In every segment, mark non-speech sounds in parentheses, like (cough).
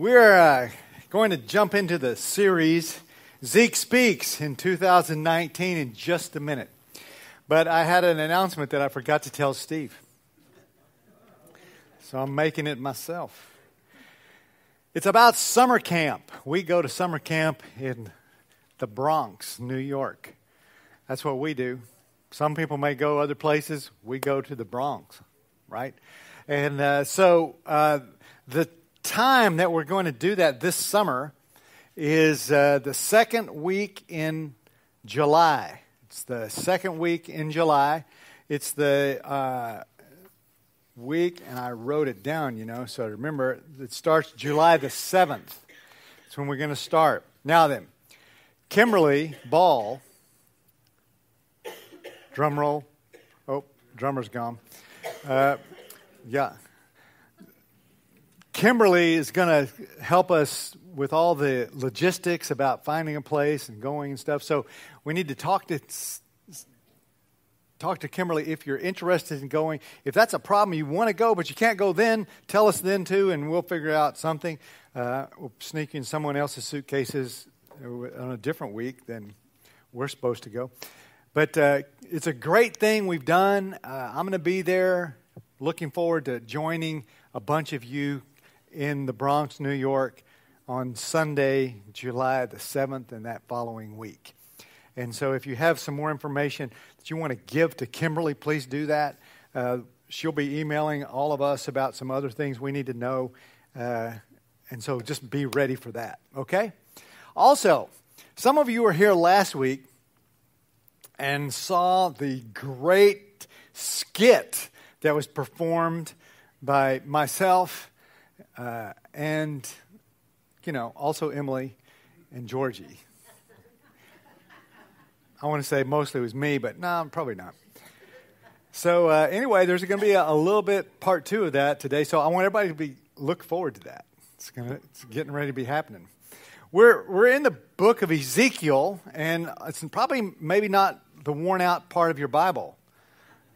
We're uh, going to jump into the series Zeke Speaks in 2019 in just a minute. But I had an announcement that I forgot to tell Steve. So I'm making it myself. It's about summer camp. We go to summer camp in the Bronx, New York. That's what we do. Some people may go other places. We go to the Bronx, right? And uh, so uh, the time that we're going to do that this summer is uh, the second week in July. It's the second week in July. It's the uh, week, and I wrote it down, you know, so remember, it starts July the 7th. That's when we're going to start. Now then, Kimberly Ball, drum roll. Oh, drummer's gone. Uh, yeah. Kimberly is going to help us with all the logistics about finding a place and going and stuff. So we need to talk to talk to Kimberly if you're interested in going. If that's a problem, you want to go, but you can't go then, tell us then too, and we'll figure out something. Uh, we'll sneak in someone else's suitcases on a different week than we're supposed to go. But uh, it's a great thing we've done. Uh, I'm going to be there. Looking forward to joining a bunch of you in the Bronx, New York on Sunday, July the 7th, and that following week. And so, if you have some more information that you want to give to Kimberly, please do that. Uh, she'll be emailing all of us about some other things we need to know. Uh, and so, just be ready for that, okay? Also, some of you were here last week and saw the great skit that was performed by myself uh, and, you know, also Emily and Georgie. I want to say mostly it was me, but no, I'm probably not. So uh, anyway, there's going to be a, a, little bit part two of that today. So I want everybody to be look forward to that. It's, gonna, it's getting ready to be happening. We're we're in the book of Ezekiel, and it's probably maybe not the worn out part of your Bible.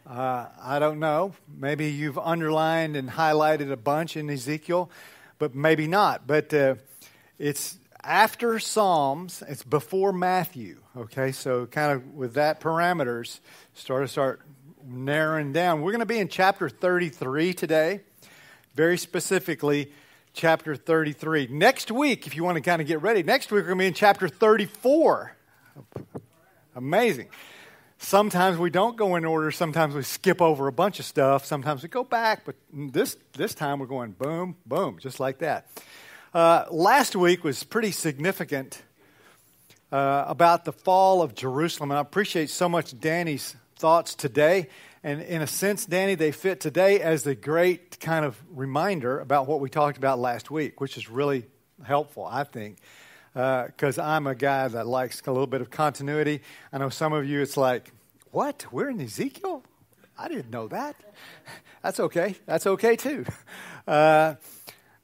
Uh, I don't know. Maybe you've underlined and highlighted a bunch in Ezekiel, but maybe not. But uh, it's after Psalms, it's before Matthew. Okay, so kind of with that parameters, start to start narrowing down. We're going to be in chapter 33 today, very specifically chapter 33. Next week, if you want to kind of get ready, next week we're going to be in chapter 34. Amazing. Sometimes we don't go in order. Sometimes we skip over a bunch of stuff. Sometimes we go back. But this, this time we're going boom, boom, just like that. Uh, last week was pretty significant uh, about the fall of Jerusalem. And I appreciate so much Danny's thoughts today. And in a sense, Danny, they fit today as the great kind of reminder about what we talked about last week, which is really helpful, I think because uh, I'm a guy that likes a little bit of continuity. I know some of you, it's like, what? We're in Ezekiel? I didn't know that. (laughs) That's okay. That's okay too. (laughs) Uh,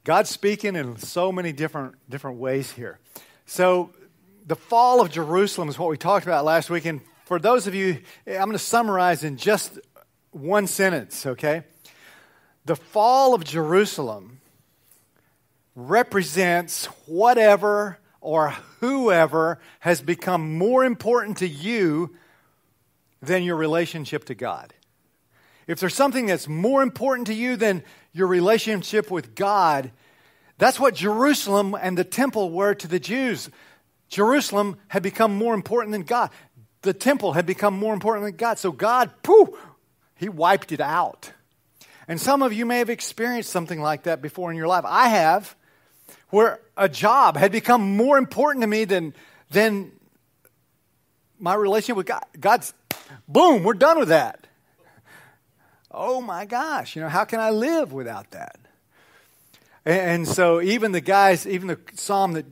God's speaking in so many different different ways here. So, the fall of Jerusalem is what we talked about last week. And for those of you, I'm going to summarize in just one sentence. Okay, the fall of Jerusalem represents whatever or whoever has become more important to you than your relationship to God. If there's something that's more important to you than your relationship with God, that's what Jerusalem and the temple were to the Jews. Jerusalem had become more important than God. The temple had become more important than God. So God, pooh, He wiped it out. And some of you may have experienced something like that before in your life. I have where a job had become more important to me than, than my relationship with God. God's, boom, we're done with that. Oh my gosh, you know, how can I live without that? And, so, even the guys, even the psalm that,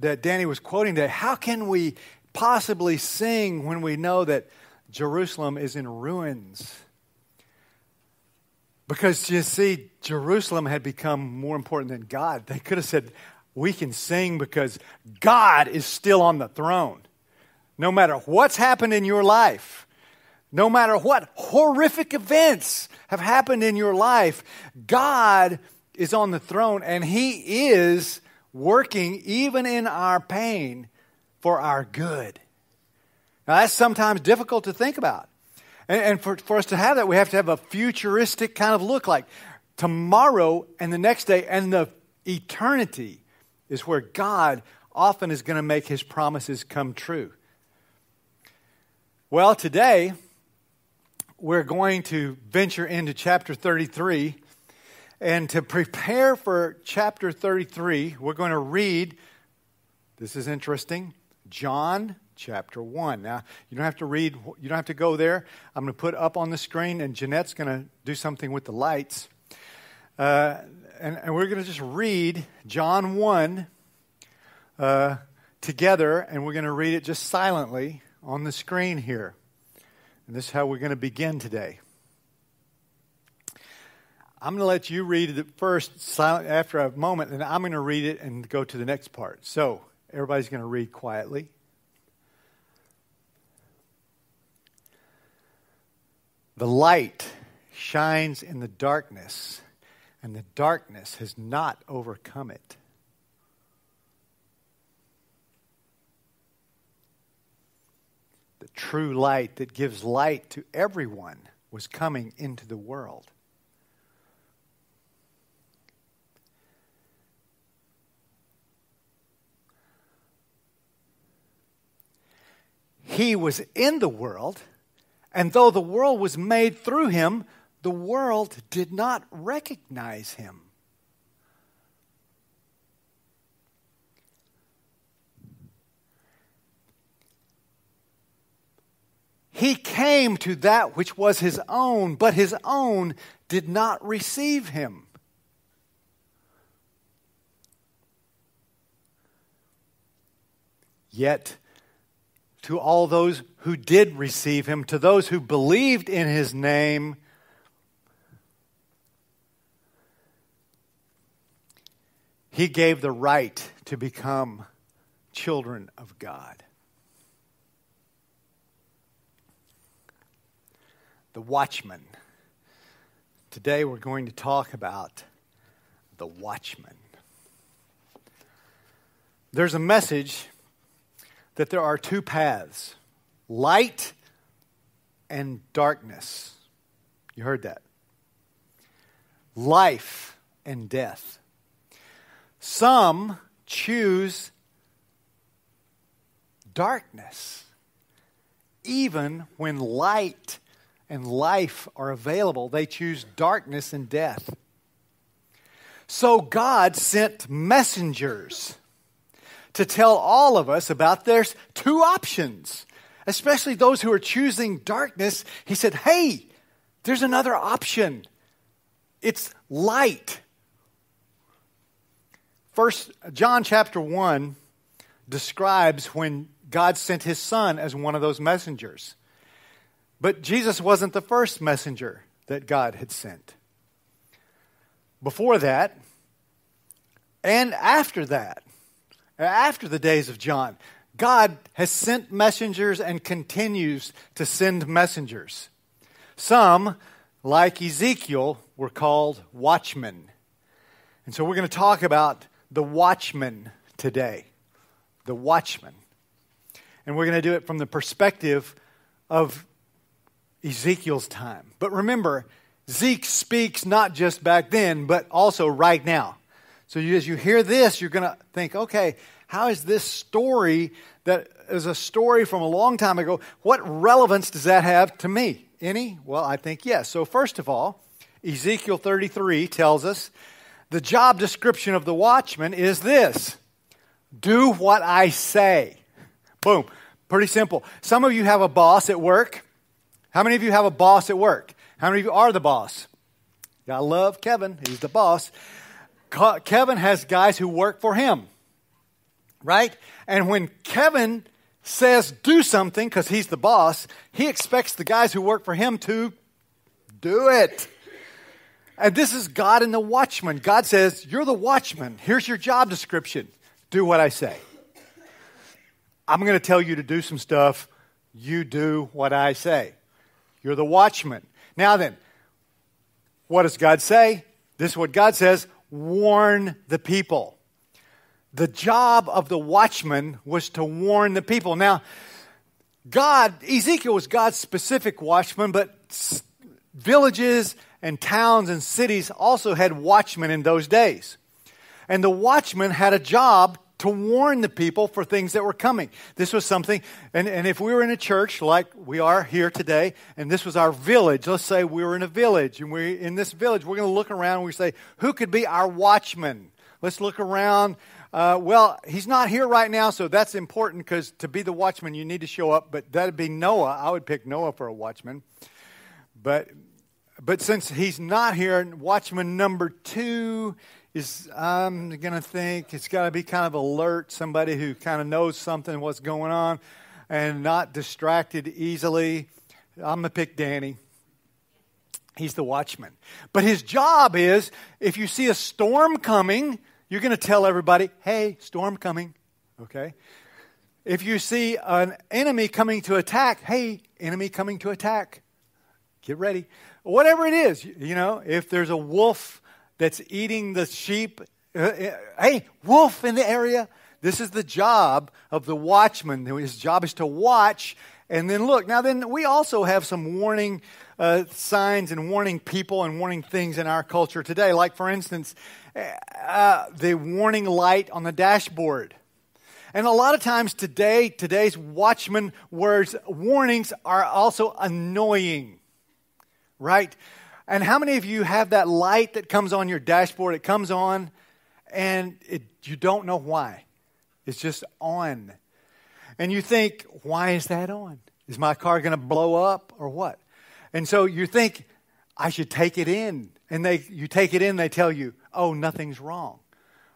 that Danny was quoting today, how can we possibly sing when we know that Jerusalem is in ruins? Because you see, Jerusalem had become more important than God. They could have said, We can sing because God is still on the throne. No matter what's happened in your life, no matter what horrific events have happened in your life, God is on the throne and He is working even in our pain for our good. Now, that's sometimes difficult to think about. And, and for, for us to have that, we have to have a futuristic kind of look like tomorrow and the next day and the eternity is where God often is going to make his promises come true. Well, today we're going to venture into chapter 33. And to prepare for chapter 33, we're going to read, this is interesting, John chapter 1. Now, you don't have to read, you don't have to go there. I'm going to put up on the screen, and Jeanette's going to do something with the lights. Uh, and, and, we're going to just read John 1 uh, together, and we're going to read it just silently on the screen here. And this is how we're going to begin today. I'm going to let you read it first silent after a moment, and I'm going to read it and go to the next part. So, everybody's going to read quietly. The light shines in the darkness, and the darkness has not overcome it. The true light that gives light to everyone was coming into the world. He was in the world, and though the world was made through him, the world did not recognize him. He came to that which was his own, but his own did not receive him. Yet, to all those who did receive him, to those who believed in his name, he gave the right to become children of God. the watchman. Today we're going to talk about the watchman. There's a message that there are two paths light and darkness. You heard that. Life and death. Some choose darkness, even when light and life are available, they choose darkness and death. So God sent messengers to tell all of us about there's two options, especially those who are choosing darkness. He said, Hey, there's another option. It's light. First John chapter 1 describes when God sent his son as one of those messengers. But Jesus wasn't the first messenger that God had sent. Before that, and after that, after the days of John, God has sent messengers and continues to send messengers. Some, like Ezekiel, were called watchmen. And so we're going to talk about the watchman today. The watchman. And we're going to do it from the perspective of Ezekiel's time. But remember, Zeke speaks not just back then, but also right now. So you, as you hear this, you're going to think, okay, how is this story that is a story from a long time ago, what relevance does that have to me? Any? Well, I think yes. So, first of all, Ezekiel 33 tells us the job description of the watchman is this do what I say. Boom. Pretty simple. Some of you have a boss at work how many of you have a boss at work? How many of you are the boss? I love Kevin. He's the boss. Kevin has guys who work for him, right? And when Kevin says do something because he's the boss, he expects the guys who work for him to do it. And this is God and the watchman. God says, You're the watchman. Here's your job description. Do what I say. I'm going to tell you to do some stuff. You do what I say. You're the watchman. Now then, what does God say? This is what God says warn the people. the job of the watchman was to warn the people. Now, God, Ezekiel was God's specific watchman, but villages and towns and cities also had watchmen in those days. And the watchman had a job to warn the people for things that were coming. This was something, and, and if we were in a church like we are here today, and this was our village, let's say we were in a village, and we in this village, we're going to look around and we say, who could be our watchman? Let's look around. Uh, well, he's not here right now, so that's important because to be the watchman, you need to show up. But that'd be Noah. I would pick Noah for a watchman. But but since he's not here, watchman number two is I'm going to think it's got to be kind of alert, somebody who kind of knows something, what's going on, and not distracted easily. I'm going to pick Danny. He's the watchman. But his job is if you see a storm coming, you're going to tell everybody, hey, storm coming. Okay? If you see an enemy coming to attack, hey, enemy coming to attack. Get ready. Whatever it is, you know, if there's a wolf that's eating the sheep. Uh, uh, hey, wolf in the area. This is the job of the watchman. His job is to watch and then look. Now, then we also have some warning uh, signs and warning people and warning things in our culture today. Like, for instance, uh, the warning light on the dashboard. And a lot of times today, today's watchman words, warnings are also annoying, right? And how many of you have that light that comes on your dashboard? It comes on and it, you don't know why. It's just on. And you think, why is that on? Is my car going to blow up or what? And so you think, I should take it in. And they, you take it in, they tell you, oh, nothing's wrong.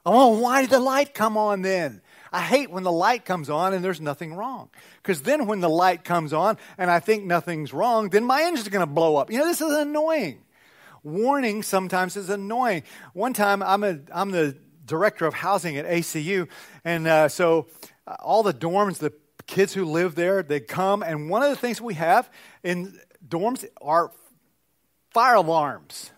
Oh, why did the light come on then? I hate when the light comes on and there's nothing wrong. Because then when the light comes on and I think nothing's wrong, then my engine's going to blow up. You know, this is annoying. Warning sometimes is annoying. One time, I'm, a, I'm the director of housing at ACU, and uh, so uh, all the dorms, the kids who live there, they come, and one of the things we have in dorms are fire alarms.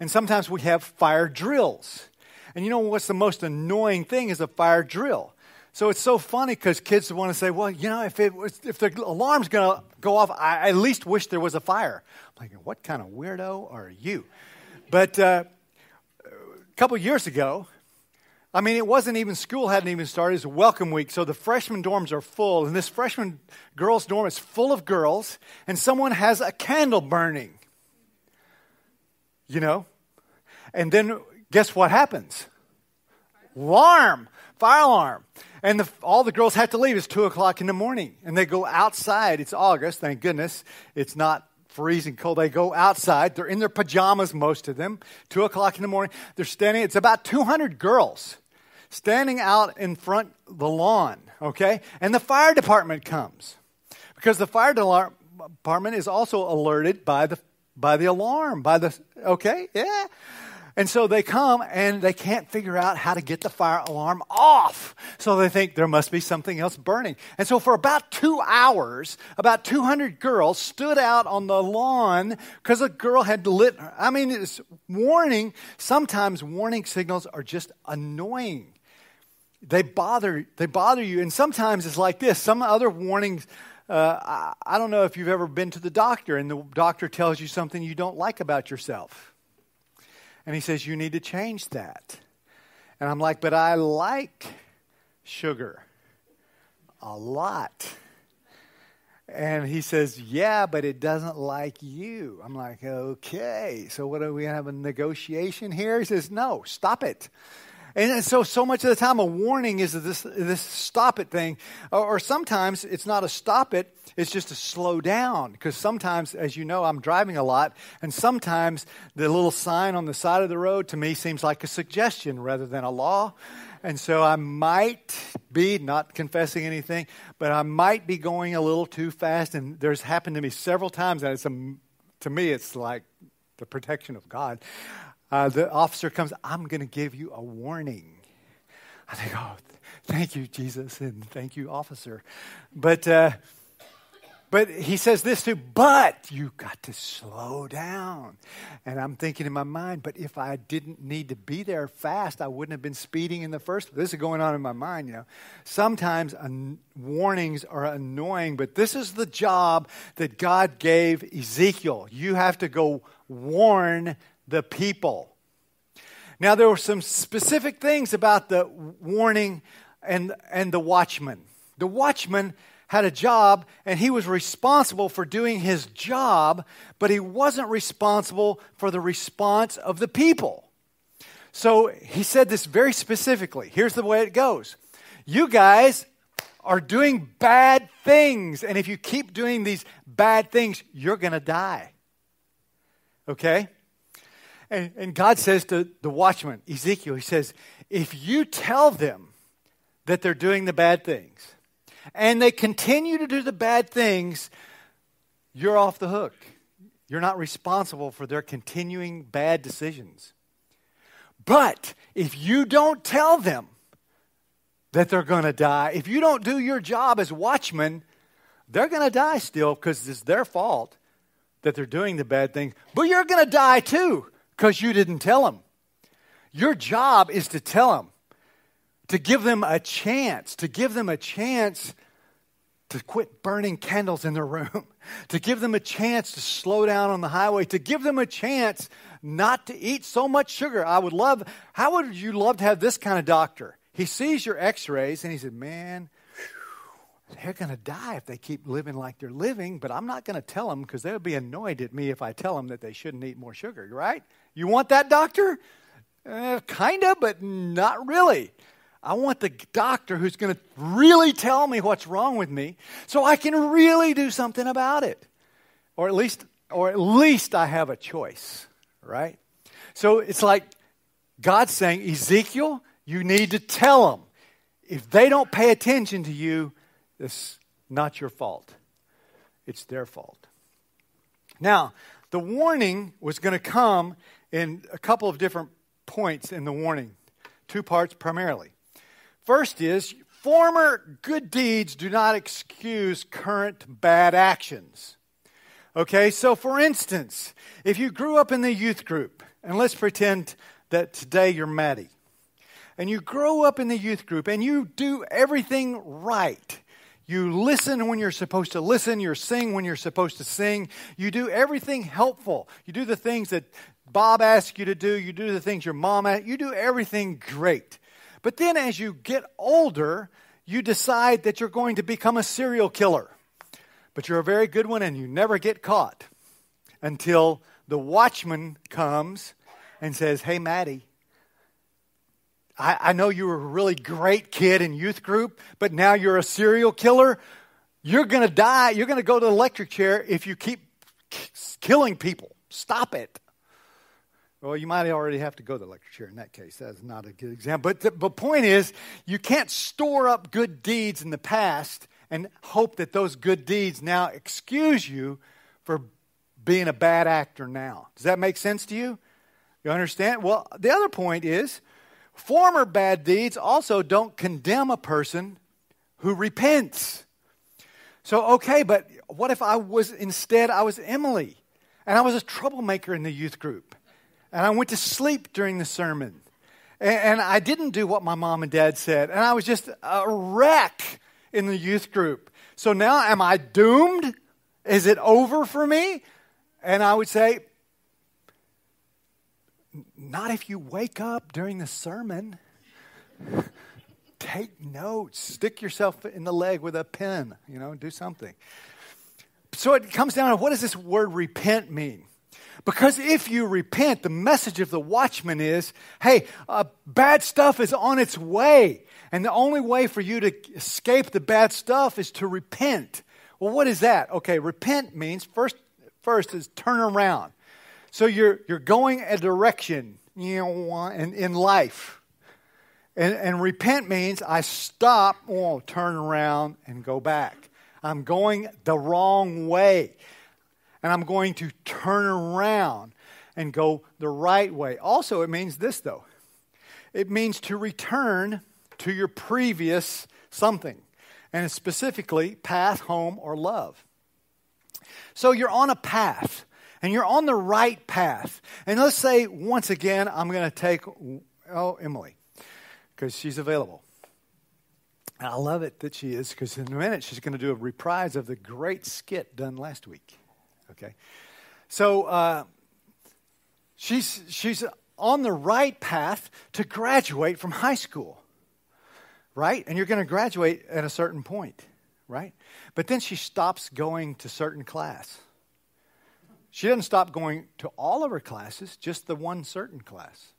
And sometimes we have fire drills. And you know what's the most annoying thing is a fire drill. So it's so funny because kids want to say, well, you know, if, it was, if the alarm's going to go off, I at least wish there was a fire. I'm like, what kind of weirdo are you? But uh, a couple years ago, I mean, it wasn't even school hadn't even started. It's welcome week, so the freshman dorms are full, and this freshman girls' dorm is full of girls, and someone has a candle burning. You know, and then guess what happens? Alarm, fire alarm. And the, all the girls have to leave. It's 2 o'clock in the morning. And they go outside. It's August, thank goodness. It's not freezing cold. They go outside. They're in their pajamas, most of them. 2 o'clock in the morning. They're standing. It's about 200 girls standing out in front the lawn, okay? And the fire department comes. Because the fire department is also alerted by the by the alarm, by the okay? Yeah. And so they come and they can't figure out how to get the fire alarm off. So they think there must be something else burning. And so for about two hours, about 200 girls stood out on the lawn because a girl had lit. I mean, it's warning. Sometimes warning signals are just annoying. They bother, they bother you. And sometimes it's like this. Some other warnings, uh, I, I don't know if you've ever been to the doctor and the doctor tells you something you don't like about yourself and he says, You need to change that. And I'm like, But I like sugar a lot. And he says, Yeah, but it doesn't like you. I'm like, Okay. So, what are we have a negotiation here? He says, No, stop it. And so, so much of the time, a warning is this, this stop it thing. Or, or sometimes it's not a stop it, it's just a slow down. Because sometimes, as you know, I'm driving a lot, and sometimes the little sign on the side of the road to me seems like a suggestion rather than a law. And so I might be, not confessing anything, but I might be going a little too fast. And there's happened to me several times, and it's a, to me, it's like the protection of God uh, the officer comes, I'm going to give you a warning. I think, oh, thank you, Jesus, and thank you, officer. But, uh, But he says this too, but you got to slow down. And I'm thinking in my mind, but if I didn't need to be there fast, I wouldn't have been speeding in the first This is going on in my mind, you know. Sometimes an- warnings are annoying, but this is the job that God gave Ezekiel. You have to go warn the people. Now, there were some specific things about the warning and, and the watchman. The watchman had a job and he was responsible for doing his job, but he wasn't responsible for the response of the people. So he said this very specifically. Here's the way it goes You guys are doing bad things, and if you keep doing these bad things, you're going to die. Okay? And, and God says to the watchman, Ezekiel, he says, if you tell them that they're doing the bad things, and they continue to do the bad things, you're off the hook. You're not responsible for their continuing bad decisions. But if you don't tell them that they're going to die, if you don't do your job as watchmen, they're going to die still because it's their fault that they're doing the bad things. But you're going to die too because you didn't tell them. Your job is to tell them to give them a chance, to give them a chance to quit burning candles in their room, (laughs) to give them a chance to slow down on the highway, to give them a chance not to eat so much sugar. I would love, how would you love to have this kind of doctor? He sees your x rays and he said, Man, they're going to die if they keep living like they're living, but I'm not going to tell them because they'll be annoyed at me if I tell them that they shouldn't eat more sugar, right? You want that doctor? Uh, kind of, but not really. I want the doctor who's going to really tell me what's wrong with me so I can really do something about it. Or at least or at least I have a choice, right? So it's like God saying, "Ezekiel, you need to tell them. If they don't pay attention to you, it's not your fault. It's their fault." Now, the warning was going to come in a couple of different points in the warning. Two parts primarily. First is former good deeds do not excuse current bad actions. Okay, so for instance, if you grew up in the youth group, and let's pretend that today you're Maddie, and you grow up in the youth group and you do everything right. You listen when you're supposed to listen. You sing when you're supposed to sing. You do everything helpful. You do the things that Bob asks you to do. You do the things your mom asks. You do everything great. But then as you get older, you decide that you're going to become a serial killer. But you're a very good one and you never get caught until the watchman comes and says, Hey, Maddie, I, I know you were a really great kid in youth group, but now you're a serial killer. You're going to die. You're going to go to the electric chair if you keep killing people. Stop it. Well, you might already have to go to the electric chair in that case. That's not a good example. But the, the point is, you can't store up good deeds in the past and hope that those good deeds now excuse you for being a bad actor now. Does that make sense to you? You understand? Well, the other point is former bad deeds also don't condemn a person who repents. So, okay, but what if I was instead, I was Emily and I was a troublemaker in the youth group? and I went to sleep during the sermon. And, and I didn't do what my mom and dad said. And I was just a wreck in the youth group. So now, am I doomed? Is it over for me? And I would say, not if you wake up during the sermon. (laughs) Take notes. Stick yourself in the leg with a pen, you know, do something. So it comes down to what does this word repent mean? Because if you repent, the message of the watchman is hey, uh, bad stuff is on its way. And the only way for you to escape the bad stuff is to repent. Well, what is that? Okay, repent means first, first is turn around. So you're, you're going a direction you know, in, in life. And, and repent means I stop, oh, turn around, and go back. I'm going the wrong way and I'm going to turn around and go the right way. Also, it means this, though it means to return to your previous something, and specifically path, home, or love. So you're on a path, and you're on the right path. And let's say, once again, I'm going to take, oh, Emily, because she's available. And I love it that she is, because in a minute she's going to do a reprise of the great skit done last week. Okay? So uh, she's, she's on the right path to graduate from high school, right? And you're going to graduate at a certain point, right? But then she stops going to certain class. She doesn't stop going to all of her classes, just the one certain class.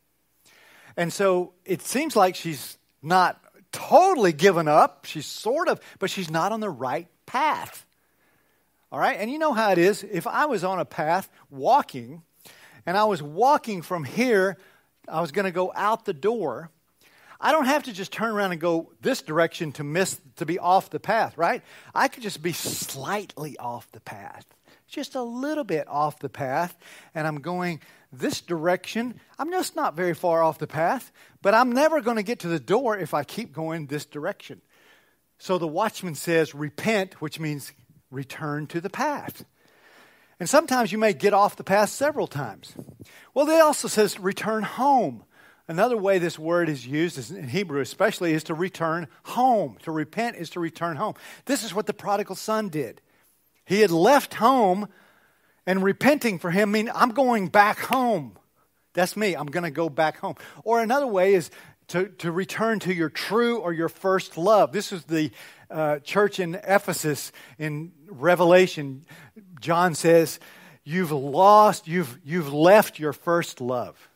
And so it seems like she's not totally given up. She's sort of, but she's not on the right path. All right? And you know how it is. If I was on a path walking, and I was walking from here, I was going to go out the door. I don't have to just turn around and go this direction to miss to be off the path, right? I could just be slightly off the path. Just a little bit off the path, and I'm going this direction. I'm just not very far off the path, but I'm never going to get to the door if I keep going this direction. So the watchman says, repent, which means return to the path. And sometimes you may get off the path several times. Well, it also says return home. Another way this word is used is in Hebrew, especially, is to return home. To repent is to return home. This is what the prodigal son did. He had left home and repenting for him mean I'm going back home. That's me. I'm going to go back home. Or another way is to, to return to your true or your first love. This is the uh, church in Ephesus in Revelation. John says, You've lost, you've, you've left your first love.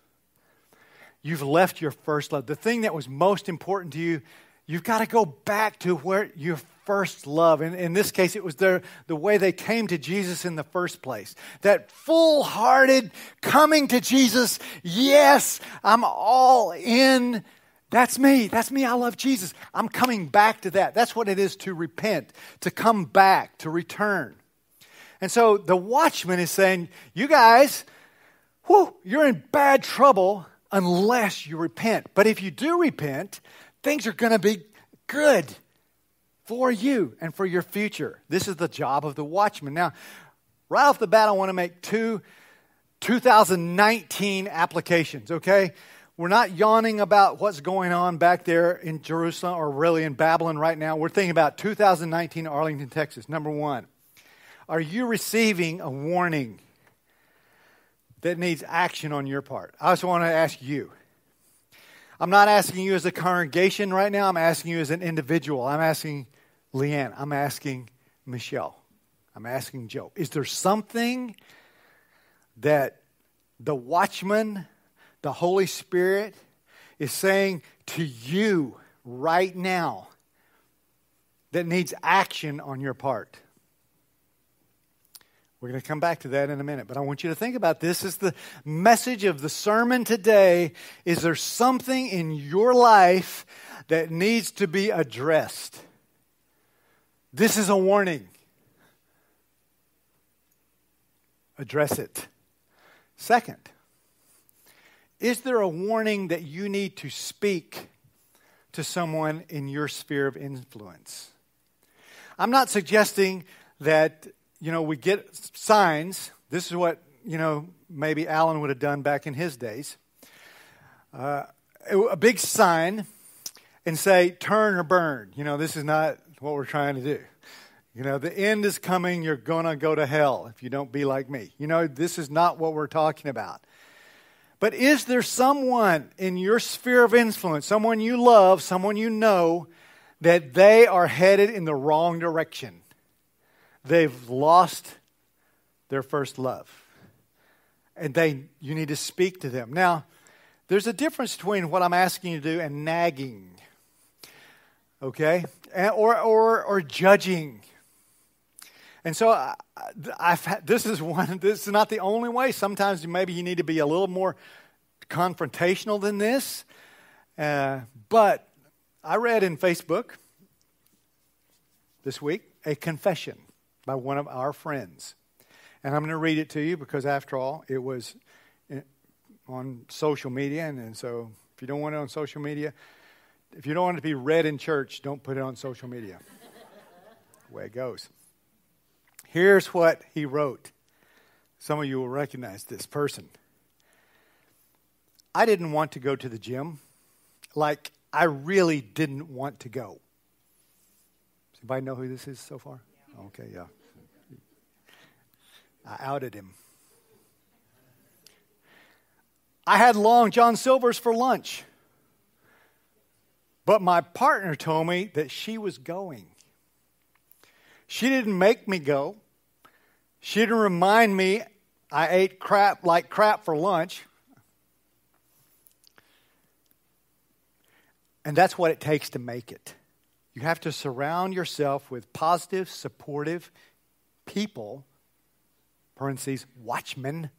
You've left your first love. The thing that was most important to you, you've got to go back to where your first love. And in this case, it was their, the way they came to Jesus in the first place. That full hearted coming to Jesus. Yes, I'm all in. That's me. That's me. I love Jesus. I'm coming back to that. That's what it is to repent, to come back, to return. And so the watchman is saying, You guys, whew, you're in bad trouble unless you repent. But if you do repent, things are going to be good for you and for your future. This is the job of the watchman. Now, right off the bat, I want to make two 2019 applications, okay? We're not yawning about what's going on back there in Jerusalem or really in Babylon right now. We're thinking about 2019 Arlington, Texas. Number one, are you receiving a warning that needs action on your part? I just want to ask you. I'm not asking you as a congregation right now. I'm asking you as an individual. I'm asking Leanne. I'm asking Michelle. I'm asking Joe. Is there something that the watchman the Holy Spirit is saying to you right now that needs action on your part. We're going to come back to that in a minute, but I want you to think about this as the message of the sermon today. Is there something in your life that needs to be addressed? This is a warning. Address it. Second, is there a warning that you need to speak to someone in your sphere of influence? I'm not suggesting that, you know, we get signs. This is what, you know, maybe Alan would have done back in his days. Uh, a big sign and say, turn or burn. You know, this is not what we're trying to do. You know, the end is coming. You're going to go to hell if you don't be like me. You know, this is not what we're talking about. But is there someone in your sphere of influence, someone you love, someone you know, that they are headed in the wrong direction? They've lost their first love. And they you need to speak to them. Now, there's a difference between what I'm asking you to do and nagging. Okay? Or or or judging. And so I, I've, this is one. (laughs) This is not the only way. Sometimes maybe you need to be a little more confrontational than this. Uh, but I read in Facebook this week a confession by one of our friends, and I'm going to read it to you because, after all, it was uh, on social media, and, and so if you don't want it on social media, if you don't want it to be read in church, don't put it on social media. the (laughs) way it goes. Here's what he wrote. Some of you will recognize this person. I didn't want to go to the gym. Like, I really didn't want to go. Does anybody know who this is so far? Okay, yeah. I outed him. I had Long John Silver's for lunch. But my partner told me that she was going. She didn't make me go. She didn't remind me I ate crap like crap for lunch. And that's what it takes to make it. You have to surround yourself with positive, supportive people, parentheses, watchmen.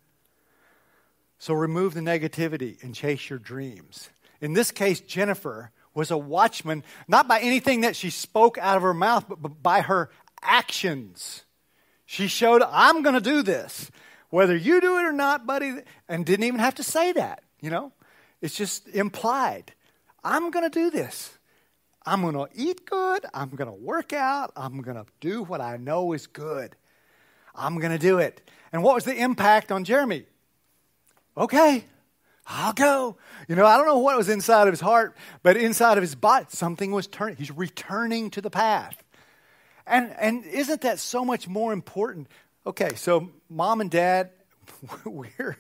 So remove the negativity and chase your dreams. In this case, Jennifer was a watchman, not by anything that she spoke out of her mouth, but by her actions. She showed, I'm going to do this, whether you do it or not, buddy, and didn't even have to say that, you know? It's just implied. I'm going to do this. I'm going to eat good. I'm going to work out. I'm going to do what I know is good. I'm going to do it. And what was the impact on Jeremy? Okay, I'll go. You know, I don't know what was inside of his heart, but inside of his body, something was turning. He's returning to the path. And, and isn't that so much more important? Okay, so mom and dad, (laughs) we're,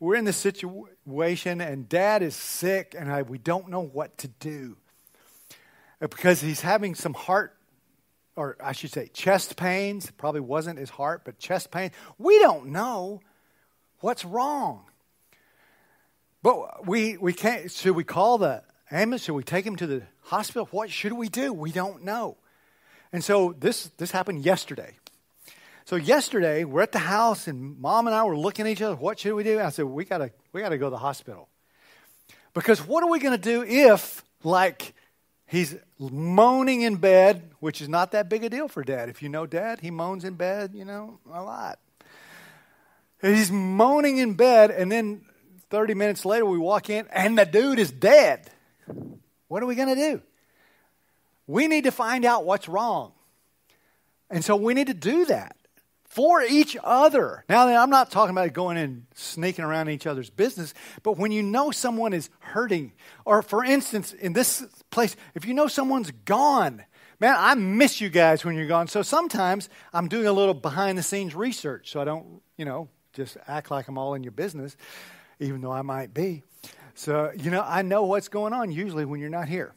we're in this situation, and dad is sick, and I, we don't know what to do because he's having some heart, or I should say, chest pains. Probably wasn't his heart, but chest pain. We don't know what's wrong. But we, we can't, should we call the ambulance? Should we take him to the hospital? What should we do? We don't know. And so this, this happened yesterday. So yesterday, we're at the house, and mom and I were looking at each other. What should we do? I said, we gotta, we gotta go to the hospital. Because what are we gonna do if, like, he's moaning in bed, which is not that big a deal for dad. If you know dad, he moans in bed, you know, a lot. He's moaning in bed, and then 30 minutes later, we walk in, and the dude is dead. What are we gonna do? We need to find out what's wrong. And so we need to do that for each other. Now, I'm not talking about going and sneaking around each other's business, but when you know someone is hurting, or for instance, in this place, if you know someone's gone, man, I miss you guys when you're gone. So sometimes I'm doing a little behind the scenes research so I don't, you know, just act like I'm all in your business, even though I might be. So, you know, I know what's going on usually when you're not here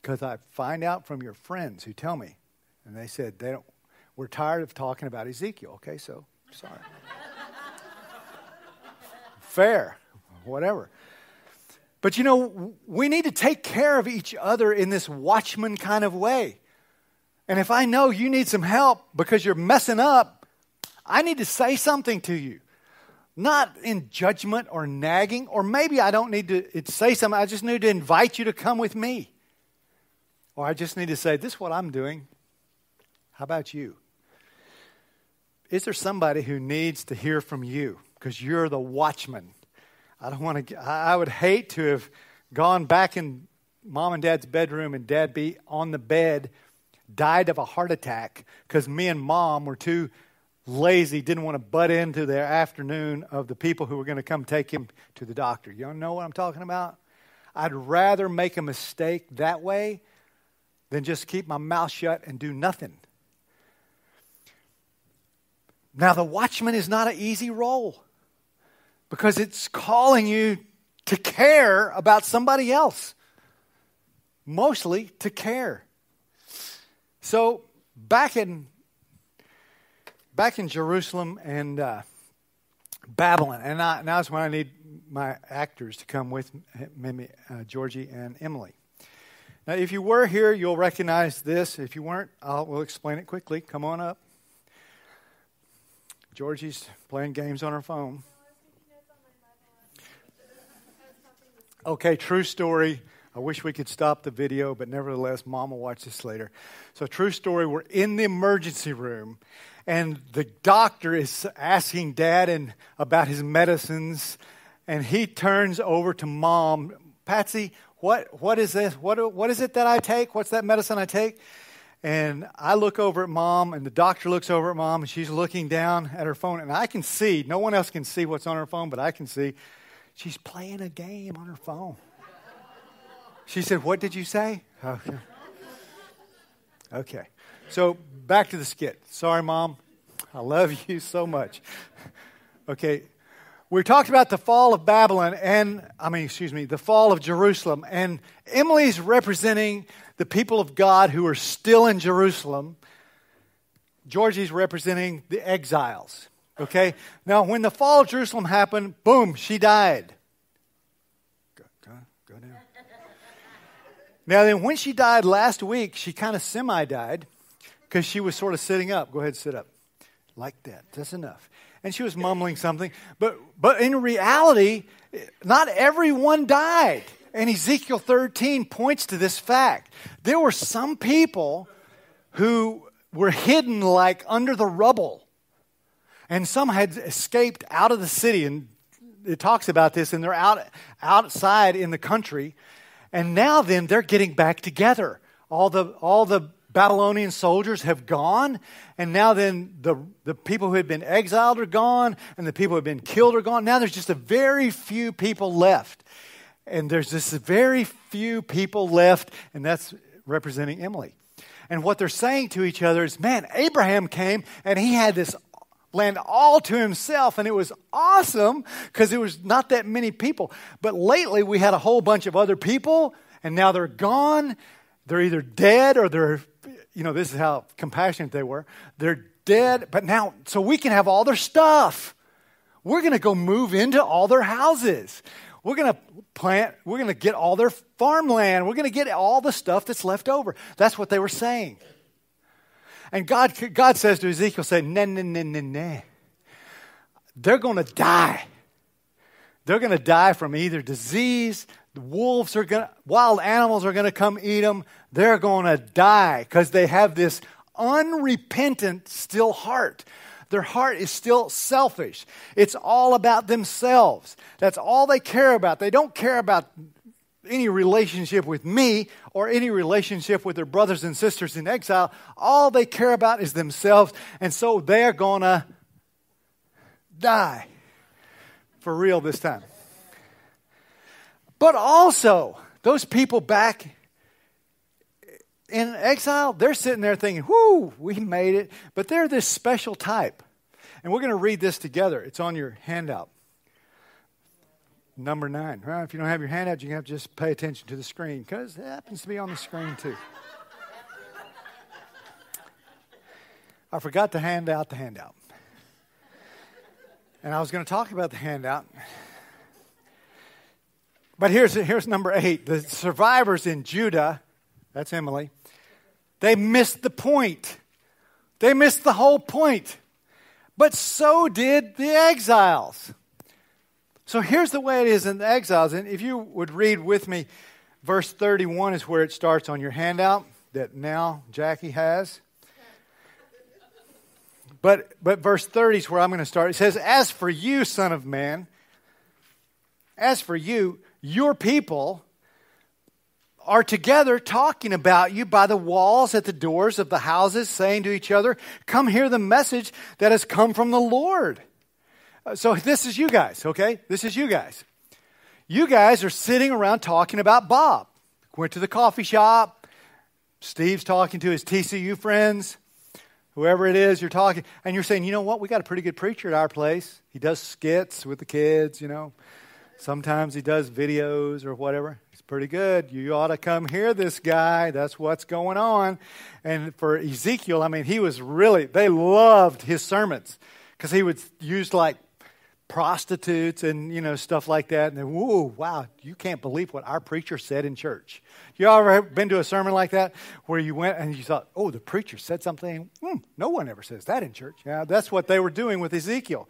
because I find out from your friends who tell me, and they said they don't. We're tired of talking about Ezekiel. Okay, so sorry. (laughs) Fair, whatever. But you know, we need to take care of each other in this watchman kind of way. And if I know you need some help because you're messing up, I need to say something to you. Not in judgment or nagging, or maybe I don't need to say something. I just need to invite you to come with me. Or I just need to say, This is what I'm doing. How about you? Is there somebody who needs to hear from you? Because you're the watchman. I don't want to, I would hate to have gone back in mom and dad's bedroom and dad be on the bed, died of a heart attack because me and mom were too lazy, didn't want to butt into their afternoon of the people who were going to come take him to the doctor. You know what I'm talking about? I'd rather make a mistake that way than just keep my mouth shut and do nothing. Now, the watchman is not an easy role because it's calling you to care about somebody else, mostly to care. So, back in back in Jerusalem and uh, Babylon, and I, now is when I need my actors to come with me, uh, Georgie and Emily. Now, if you were here, you'll recognize this. If you weren't, I'll, we'll explain it quickly. Come on up. Georgie's playing games on her phone. Okay, true story. I wish we could stop the video, but nevertheless, Mom will watch this later. So, true story. We're in the emergency room, and the doctor is asking Dad and about his medicines, and he turns over to Mom. Patsy, what, what is this? What, what is it that I take? What's that medicine I take? And I look over at mom, and the doctor looks over at mom, and she's looking down at her phone. And I can see, no one else can see what's on her phone, but I can see she's playing a game on her phone. She said, What did you say? Okay. Okay. So back to the skit. Sorry, mom. I love (laughs) you so much. Okay. We talked about the fall of Babylon and, I mean, excuse me, the fall of Jerusalem. And Emily's representing the people of God who are still in Jerusalem. Georgie's representing the exiles. Okay? Now, when the fall of Jerusalem happened, boom, she died. Go, go, go down. Now, then, when she died last week, she kind of semi died because she was sort of sitting up. Go ahead, sit up. Like that. That's enough and she was mumbling something. But, but in reality, not everyone died. And Ezekiel 13 points to this fact. There were some people who were hidden like under the rubble. And some had escaped out of the city. And it talks about this, and they're out, outside in the country. And now then, they're getting back together. All the, all the Babylonian soldiers have gone, and now then the, the people who had been exiled are gone, and the people who had been killed are gone. Now there's just a very few people left. And there's just a very few people left, and that's representing Emily. And what they're saying to each other is, man, Abraham came and he had this land all to himself, and it was awesome because it was not that many people. But lately we had a whole bunch of other people, and now they're gone. They're either dead or they're you know, this is how compassionate they were. They're dead, but now, so we can have all their stuff. We're going to go move into all their houses. We're going to plant, we're going to get all their farmland. We're going to get all the stuff that's left over. That's what they were saying. And God, God says to Ezekiel, say, nah, nah, nah, nah, nah. They're going to die. They're going to die from either disease, the wolves are going to, wild animals are going to come eat them they're going to die because they have this unrepentant, still heart. Their heart is still selfish. It's all about themselves. That's all they care about. They don't care about any relationship with me or any relationship with their brothers and sisters in exile. All they care about is themselves. And so they're going to die for real this time. But also, those people back in exile, they're sitting there thinking, whoo, we made it. But they're this special type. And we're going to read this together. It's on your handout. Number nine. Well, if you don't have your handout, you have to just pay attention to the screen because it happens to be on the screen too. I forgot to hand out the handout. And I was going to talk about the handout. But here's, here's number eight the survivors in Judah, that's Emily, they missed the point. They missed the whole point. But so did the exiles. So here's the way it is in the exiles. And if you would read with me, verse 31 is where it starts on your handout that now Jackie has. But, but verse 30 is where I'm going to start. It says, As for you, Son of Man, as for you, your people, are together talking about you by the walls at the doors of the houses, saying to each other, Come hear the message that has come from the Lord. Uh, so, this is you guys, okay? This is you guys. You guys are sitting around talking about Bob. Went to the coffee shop. Steve's talking to his TCU friends. Whoever it is, you're talking, and you're saying, you know what? We got a pretty good preacher at our place. He does skits with the kids, you know. Sometimes he does videos or whatever He's pretty good. You ought to come hear this guy. That's what's going on. And for Ezekiel, I mean, he was really, they loved his sermons because he would use like prostitutes and, you know, stuff like that. And then, whoa, wow, you can't believe what our preacher said in church. You ever been to a sermon like that where you went and you thought, oh, the preacher said something? Hmm, no one ever says that in church. Yeah, that's what they were doing with Ezekiel.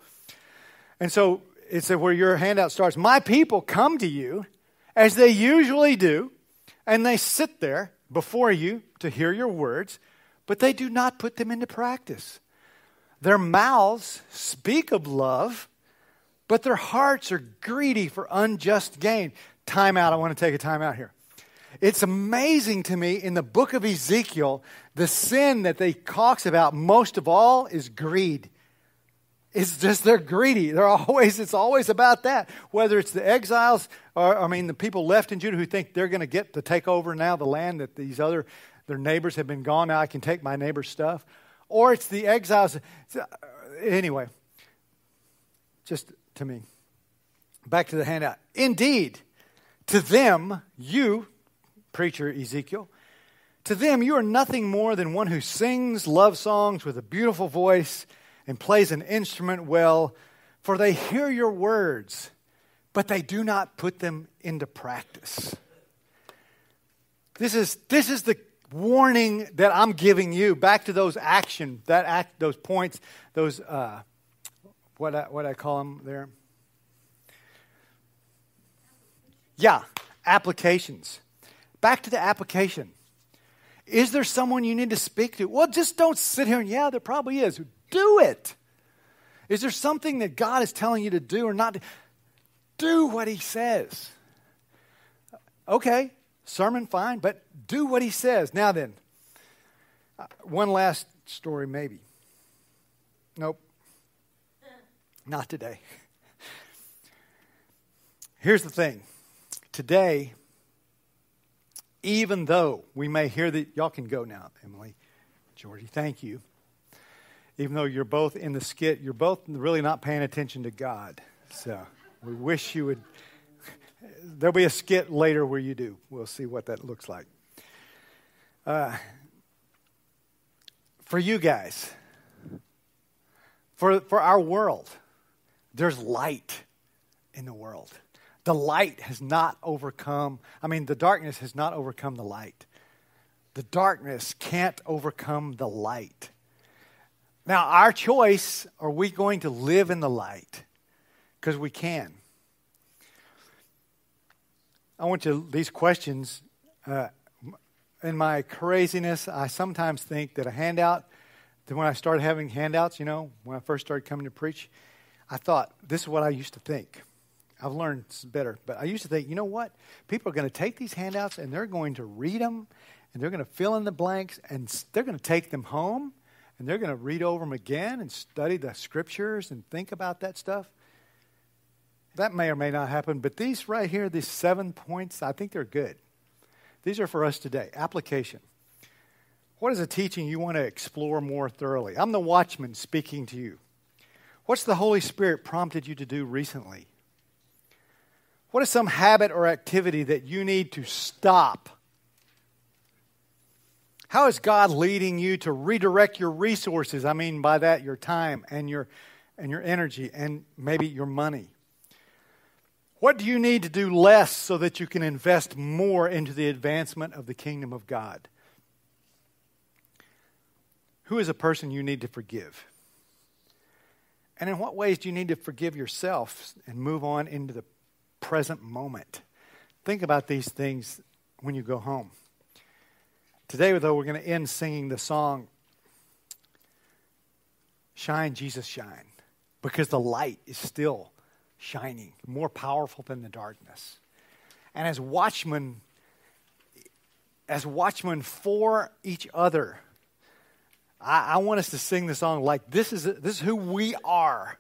And so it said where your handout starts. My people come to you as they usually do, and they sit there before you to hear your words, but they do not put them into practice. Their mouths speak of love, but their hearts are greedy for unjust gain. Time out. I want to take a time out here. It's amazing to me in the book of Ezekiel, the sin that they talks about most of all is greed. It's just they're greedy. They're (laughs) always it's always about that. Whether it's the exiles or I mean the people left in Judah who think they're going to get to take over now the land that these other their neighbors have been gone. Now I can take my neighbor's stuff. Or it's the exiles. Uh, anyway, just to me. Back to the handout. Indeed, to them, you, preacher Ezekiel, to them, you are nothing more than one who sings love songs with a beautiful voice and plays an instrument well, for they hear your words, but they do not put them into practice. This is, this is the warning that I'm giving you back to those action, that act, those points, those, uh, what, I, what I call them there. Yeah, applications. Back to the application. Is there someone you need to speak to? Well, just don't sit here and, yeah, there probably is. Do it. Is there something that God is telling you to do or not? Do what He says. Okay, sermon, fine, but do what He says. Now then, uh, one last story, maybe. Nope, not today. Here's the thing today, even though we may hear that, y'all can go now, Emily, Georgie, thank you even though you're both in the skit, you're both really not paying attention to God. So we wish you would. There'll be a skit later where you do. We'll see what that looks like. Uh, for you guys, for, for our world, there's light in the world. The light has not overcome, I mean, the darkness has not overcome the light. The darkness can't overcome the light. Now, our choice are we going to live in the light? Because we can. I want to, these questions, uh, in my craziness, I sometimes think that a handout, that when I started having handouts, you know, when I first started coming to preach, I thought, this is what I used to think. I've learned better, but I used to think, you know what? People are going to take these handouts and they're going to read them and they're going to fill in the blanks and they're going to take them home and they're going to read over them again and study the scriptures and think about that stuff. That may or may not happen, but these right here, these seven points, I think they're good. These are for us today. Application. What is a teaching you want to explore more thoroughly? I'm the watchman speaking to you. What's the Holy Spirit prompted you to do recently? What is some habit or activity that you need to stop how is God leading you to redirect your resources? I mean by that your time and your and your energy and maybe your money. What do you need to do less so that you can invest more into the advancement of the kingdom of God? Who is a person you need to forgive? And in what ways do you need to forgive yourself and move on into the present moment? Think about these things when you go home. Today, though, we're going to end singing the song, Shine, Jesus, Shine, because the light is still shining, more powerful than the darkness. And as watchmen, as watchmen for each other, I, I want us to sing the song like this is, this is who we are.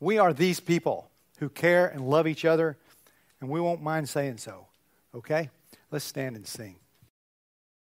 We are these people who care and love each other, and we won't mind saying so. Okay? Let's stand and sing.